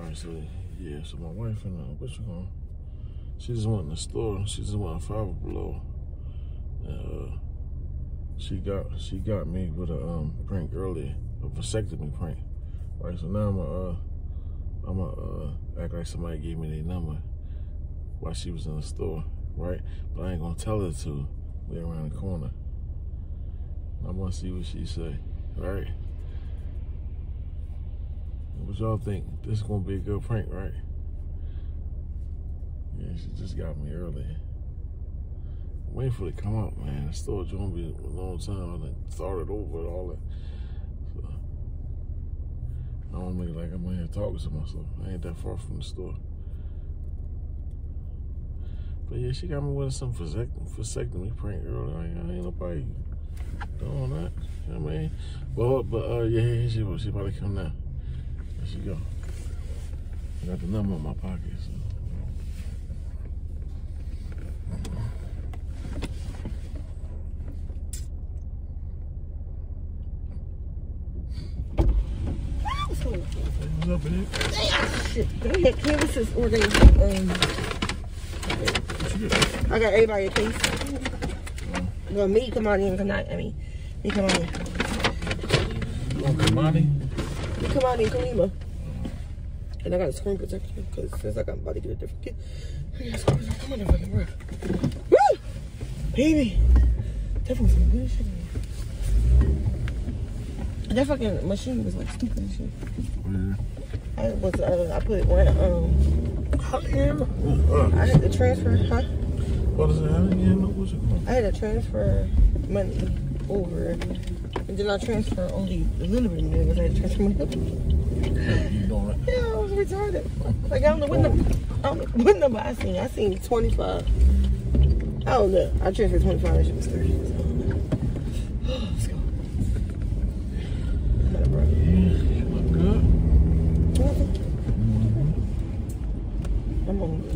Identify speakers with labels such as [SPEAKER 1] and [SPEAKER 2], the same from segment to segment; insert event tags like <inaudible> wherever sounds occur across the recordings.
[SPEAKER 1] All right, so yeah, so my wife and uh, what you going? She just went in the store. She just went five below. Uh, she got she got me with a um, prank earlier, a vasectomy prank. Right, so now I'm a uh, I'm a uh, act like somebody gave me their number while she was in the store, right? But I ain't gonna tell her to. We around the corner. I want to see what she say, right? What y'all think? This is gonna be a good prank, right? Yeah, she just got me early. Waiting for it to come out, man. The store gonna be a long time. I done started over and all that. So, I don't make it like I'm here talking to myself. I ain't that far from the store. But yeah, she got me with some vasectomy, prank earlier. I I ain't nobody doing that. You know what I mean? Well, but uh, yeah, she, she about to come now. She go. I got the number in my pocket. So. What's up?
[SPEAKER 2] Shit, canvases or they, um, I got everybody a case. Well, me, come on in, come on, I mean, me, come on in.
[SPEAKER 1] Oh, Kamani?
[SPEAKER 2] Me, come on in, Kalima. And I got a screen protector because since I got about to get a different kid, I got a screen protector. Come on, fucking work. Woo! Baby, that was some good shit. That fucking machine was like stupid and shit.
[SPEAKER 1] Yeah.
[SPEAKER 2] I was, uh, I put one, um,
[SPEAKER 1] Uh,
[SPEAKER 2] I had to transfer, huh?
[SPEAKER 1] what is it? How again? What's it called?
[SPEAKER 2] I had to transfer money over, and then I transfer only a little bit, and then I transfer over.
[SPEAKER 1] You?
[SPEAKER 2] Yeah, I was retarded. Like I don't know what number, I don't know what number I seen. I seen 25. I don't know. I transferred 25. That shit was 30. So. Let's <sighs> go. I'm.
[SPEAKER 1] You
[SPEAKER 2] on.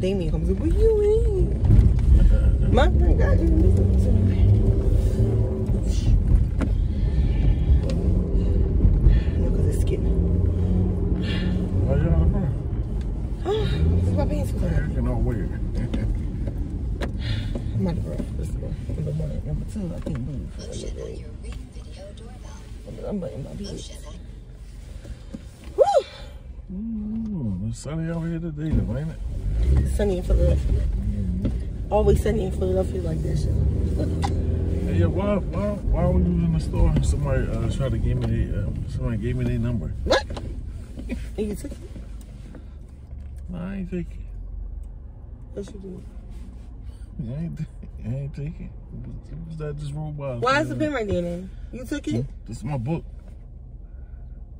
[SPEAKER 2] Damien comes in. What you in? My friend got No, because it's getting.
[SPEAKER 1] Why you out of front?
[SPEAKER 2] Oh, my pants was on.
[SPEAKER 1] You can <sighs> all.
[SPEAKER 2] I'm out of breath. This is number one. Number two, I can't move.
[SPEAKER 3] Motion on your Ring Video doorbell.
[SPEAKER 2] I'm butting my beard. Woo!
[SPEAKER 1] Ooh, it's sunny out here today, though, ain't it?
[SPEAKER 2] Sunny in Philadelphia. Always sunny in Philadelphia like that shit.
[SPEAKER 1] Hey, yeah, why, why, why were you in the store? Somebody uh, tried to give me, their, uh, somebody gave me their number.
[SPEAKER 2] What? And you took it?
[SPEAKER 1] I ain't taking.
[SPEAKER 2] What you do?
[SPEAKER 1] I ain't, I ain't taking. Was that just by?
[SPEAKER 2] Why is the pen right there then? You took it? Hmm?
[SPEAKER 1] This is my book.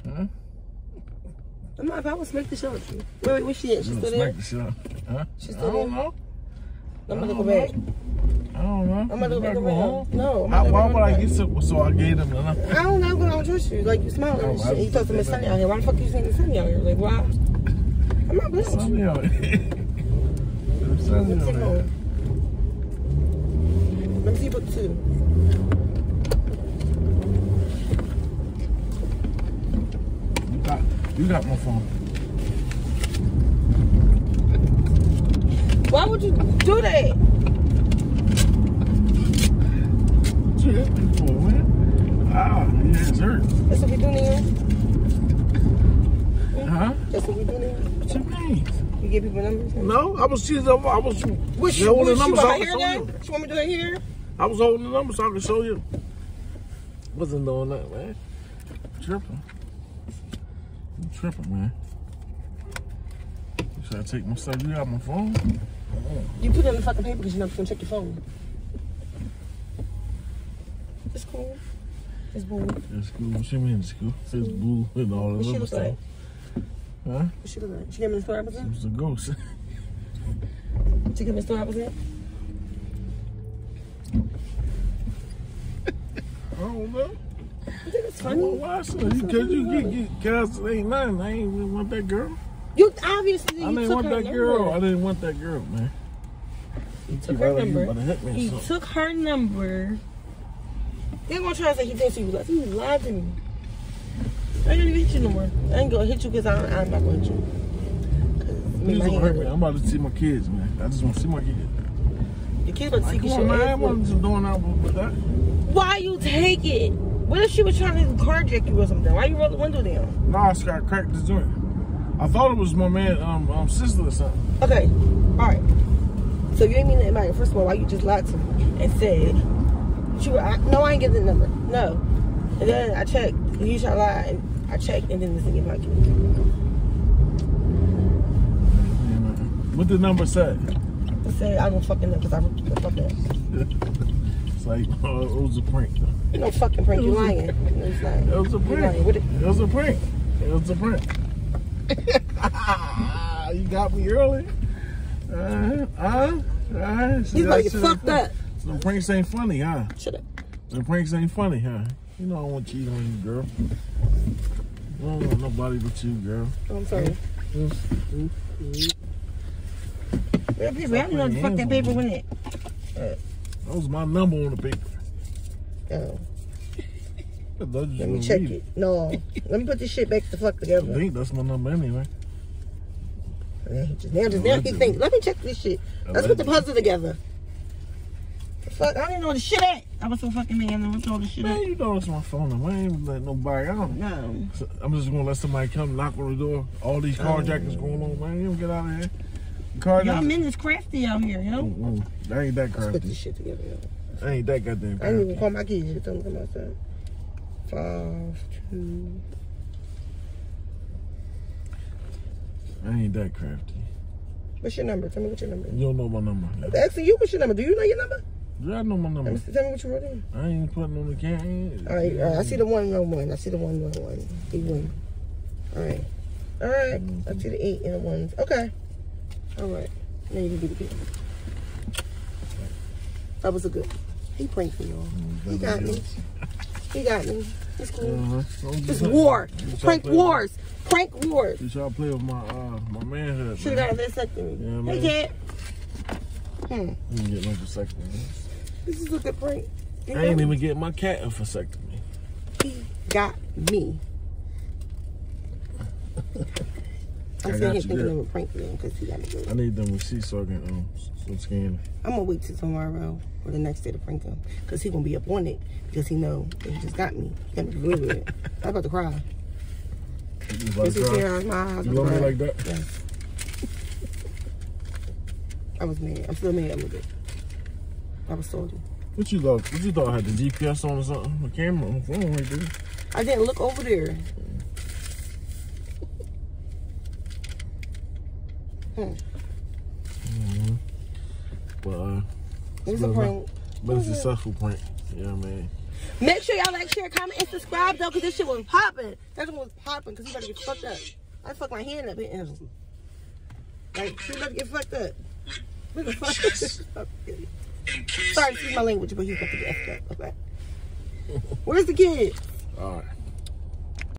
[SPEAKER 1] Huh?
[SPEAKER 2] I'm not, if I would smack the shit with you. Wait, wait, where she at? She still there?
[SPEAKER 1] smack the shit out. Huh?
[SPEAKER 2] She's
[SPEAKER 1] I
[SPEAKER 2] still
[SPEAKER 1] don't
[SPEAKER 2] there?
[SPEAKER 1] know.
[SPEAKER 2] I'm gonna
[SPEAKER 1] I
[SPEAKER 2] go back.
[SPEAKER 1] I don't know.
[SPEAKER 2] I'm gonna go back around. No, I'm
[SPEAKER 1] How, why would I get so, so I gave them the number?
[SPEAKER 2] I don't know, but I don't trust you. Like, you smiling and shit.
[SPEAKER 1] I-
[SPEAKER 2] You talk to Miss Sunny out here. Why the fuck are you saying Miss Sunny out here? Like, why? I'm not blessed.
[SPEAKER 1] Sunny out here. Sunny out here.
[SPEAKER 2] Let me see book two.
[SPEAKER 1] You got, you got my phone.
[SPEAKER 2] Why would you do that?
[SPEAKER 1] What me for, man? Ah, yeah, it's hurt.
[SPEAKER 2] That's what we do here.
[SPEAKER 1] Huh?
[SPEAKER 2] That's what we do here.
[SPEAKER 1] What you
[SPEAKER 2] give people numbers.
[SPEAKER 1] No, I was she's I was
[SPEAKER 2] Which,
[SPEAKER 1] holding the
[SPEAKER 2] which,
[SPEAKER 1] number
[SPEAKER 2] you
[SPEAKER 1] so I
[SPEAKER 2] my
[SPEAKER 1] could
[SPEAKER 2] hair
[SPEAKER 1] show
[SPEAKER 2] done?
[SPEAKER 1] you.
[SPEAKER 2] She want me to do it here?
[SPEAKER 1] I was holding the number so I could show you. Wasn't doing that, man. Tripping. You tripping, man. Should I take my stuff? You got my phone?
[SPEAKER 2] You put it on the fucking paper because you know you're gonna check your phone. It's cool. It's boo.
[SPEAKER 1] It's cool. What you mean it's cool? It's blue and all that other stuff.
[SPEAKER 2] like?
[SPEAKER 1] Huh?
[SPEAKER 2] What she look like? She gave me the store opposite?
[SPEAKER 1] It's a ghost. <laughs>
[SPEAKER 2] She gave me the store opposite?
[SPEAKER 1] I don't know.
[SPEAKER 2] You think it's
[SPEAKER 1] I
[SPEAKER 2] funny?
[SPEAKER 1] why. Because you get, get cast, ain't nothing. I ain't really want that girl.
[SPEAKER 2] You obviously
[SPEAKER 1] I
[SPEAKER 2] you
[SPEAKER 1] didn't
[SPEAKER 2] took
[SPEAKER 1] want that
[SPEAKER 2] number.
[SPEAKER 1] girl. I didn't want that girl, man.
[SPEAKER 2] He took her number. He took her number. They're gonna try to say he thinks he was like he lied to me. I didn't even hit you no more. I ain't gonna hit you because I'm, I'm not gonna hit you.
[SPEAKER 1] Please don't hurt me. I'm about to see my kids, man. I just want to see my kids.
[SPEAKER 2] Your kids about to
[SPEAKER 1] Like,
[SPEAKER 2] see your
[SPEAKER 1] man. I wasn't just doing that with that.
[SPEAKER 2] Why you take it? What if she was trying to carjack you or something? Why you roll the window down?
[SPEAKER 1] Nah, I just got cracked the joint. I thought it was my man, um, um sister or something.
[SPEAKER 2] Okay, all right. So you ain't mean that about it. First of all, why you just lied to me and said you were? I, no, I ain't get the number. No. And then I checked. You to lie, and I checked, and then this nigga might give.
[SPEAKER 1] What did the number say?
[SPEAKER 2] I said I don't fucking know because I the fuck up.
[SPEAKER 1] It's like, oh, it was a prank.
[SPEAKER 2] You know, fucking prank. You lying. It's not.
[SPEAKER 1] It was a prank. It
[SPEAKER 2] it,
[SPEAKER 1] was a prank. It was a prank. <laughs> you got me early. Uh, uh, uh,
[SPEAKER 2] He's to get fucked up.
[SPEAKER 1] The pranks ain't funny, huh?
[SPEAKER 2] Shut up.
[SPEAKER 1] The pranks ain't funny, huh? You know I won't cheat on you, girl. I don't want nobody but you, girl.
[SPEAKER 2] I'm sorry.
[SPEAKER 1] Mm,
[SPEAKER 2] Real paper. I don't know what the fuck that paper went in.
[SPEAKER 1] That was my number on the paper.
[SPEAKER 2] Oh,
[SPEAKER 1] I thought you
[SPEAKER 2] let me check
[SPEAKER 1] gonna
[SPEAKER 2] it. No, let me put this shit back the fuck together.
[SPEAKER 1] I think that's my number anyway.
[SPEAKER 2] Now just now, just now he think. Let me check this shit. Let's put the puzzle together. The fuck, I don't even know the shit at. I was so fucking man. I was all the shit
[SPEAKER 1] Man,
[SPEAKER 2] at.
[SPEAKER 1] you know it's my phone number. I ain't letting nobody out.
[SPEAKER 2] No.
[SPEAKER 1] So I'm just gonna let somebody come knock on the door. All these oh. carjackings going on, man. You don't get out of here.
[SPEAKER 2] Y'all men is crafty out here, yo.
[SPEAKER 1] Mm-mm. That ain't that
[SPEAKER 2] Let's put this shit together, yo.
[SPEAKER 1] That ain't that goddamn
[SPEAKER 2] I didn't
[SPEAKER 1] crafty.
[SPEAKER 2] even call my kids yet. Tell them to come outside. Five, two.
[SPEAKER 1] That ain't that crafty.
[SPEAKER 2] What's your number? Tell me what your number is.
[SPEAKER 1] You don't know my number.
[SPEAKER 2] I'm asking you what's your number. Do you know your number?
[SPEAKER 1] Yeah, I know my number.
[SPEAKER 2] tell me what you wrote in.
[SPEAKER 1] I ain't putting on the can.
[SPEAKER 2] All right, all right. I see the one, no one. I see the one, no one. He win. All right. All right. I see the eight and the ones. Okay. All right. Now you can do the kid. That was a good. He pranked me, y'all. He got me. He got me. It's cool.
[SPEAKER 1] Uh-huh.
[SPEAKER 2] It's
[SPEAKER 1] you-
[SPEAKER 2] war. Prank
[SPEAKER 1] play with-
[SPEAKER 2] wars. Prank wars.
[SPEAKER 1] You to play with my uh my manhood.
[SPEAKER 2] Should have got a vasectomy.
[SPEAKER 1] Yeah, man.
[SPEAKER 2] cat. Hmm.
[SPEAKER 1] You can get no vasectomy.
[SPEAKER 2] This is a good prank. You
[SPEAKER 1] I ain't even get my cat a vasectomy.
[SPEAKER 2] He got me. I'm
[SPEAKER 1] I
[SPEAKER 2] sitting here thinking of a prank for him because he got me good.
[SPEAKER 1] I need them receipts so I can um some scan.
[SPEAKER 2] I'm gonna wait till tomorrow or the next day to prank him because he gonna be up on it because he know that he just got me. He got me good with it. I'm about to cry.
[SPEAKER 1] You about to cry?
[SPEAKER 2] my eyes
[SPEAKER 1] You love me like that?
[SPEAKER 2] Yes. I was mad. I'm still mad a little it. I was told you.
[SPEAKER 1] What you thought? What you thought I had the GPS on or something? The camera on the phone right there.
[SPEAKER 2] I didn't look over there. Hmm.
[SPEAKER 1] But uh,
[SPEAKER 2] It was a
[SPEAKER 1] good,
[SPEAKER 2] prank.
[SPEAKER 1] but a successful prank. Yeah, man.
[SPEAKER 2] Make sure y'all like, share, comment, and subscribe though, because this shit was popping. That one was popping because he about to get fucked up. I fucked my hand up hitting him. Like, she about to get fucked up. What the fuck? <laughs> Sorry, excuse my language, but he's about to get effed up. Okay. Where's the kid?
[SPEAKER 1] All right.